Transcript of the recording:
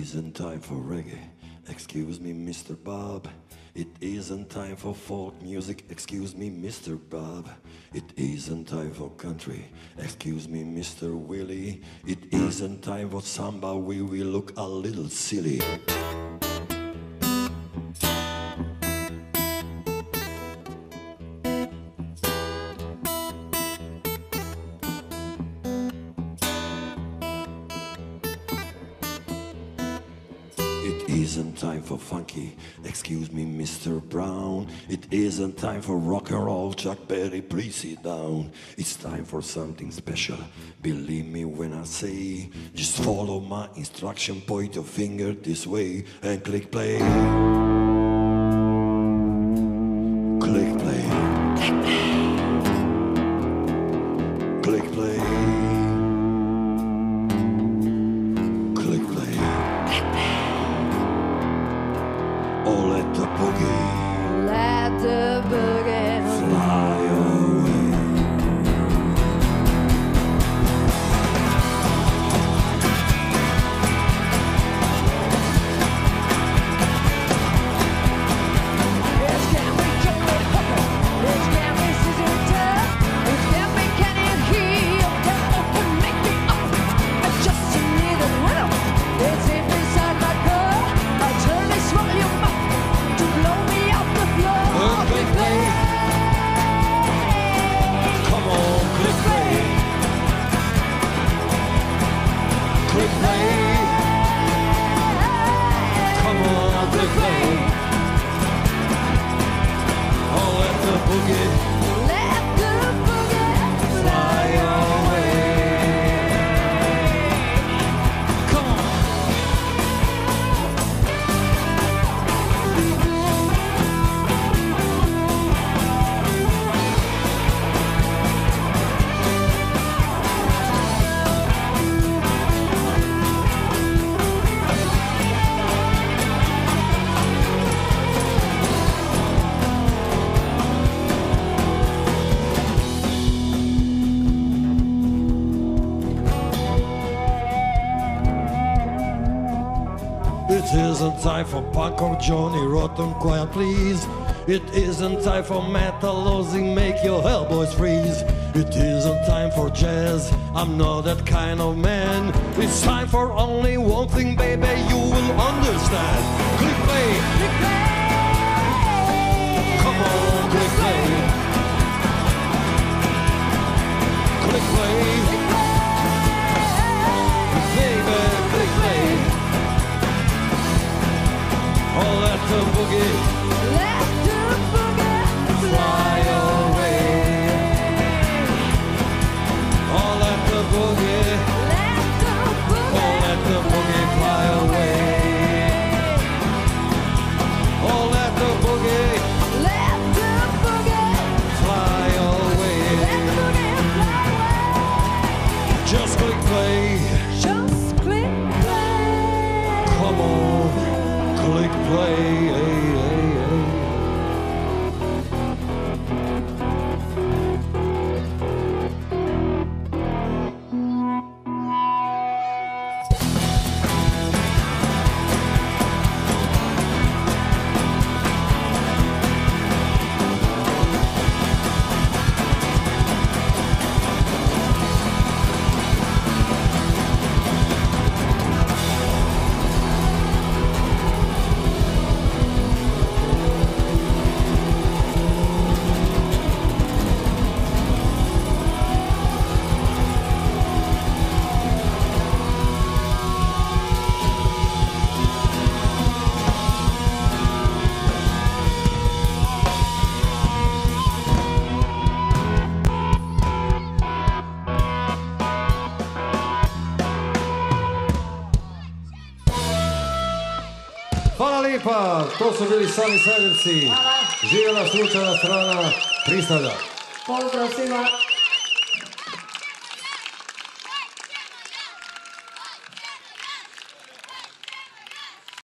isn't time for reggae. Excuse me, Mr. Bob. It isn't time for folk music. Excuse me, Mr. Bob. It isn't time for country. Excuse me, Mr. Willie. It isn't time for samba. We will look a little silly. It isn't time for funky, excuse me, Mr. Brown. It isn't time for rock and roll, Chuck Berry, please sit down. It's time for something special. Believe me when I say, just follow my instruction, point your finger this way, and click play. On, click play. Oh, let the boogie isn't time for punk or Johnny Rotten, quiet please. It isn't time for metal losing, make your elbows freeze. It isn't time for jazz, I'm not that kind of man. It's time for only one thing, baby, you will understand. Click play, come on, let the boogie. Let the boogie fly play. Hvala lijepa, to su bili sami sedevci. Živjela slučajna strana Pristada. Pozdrav svima.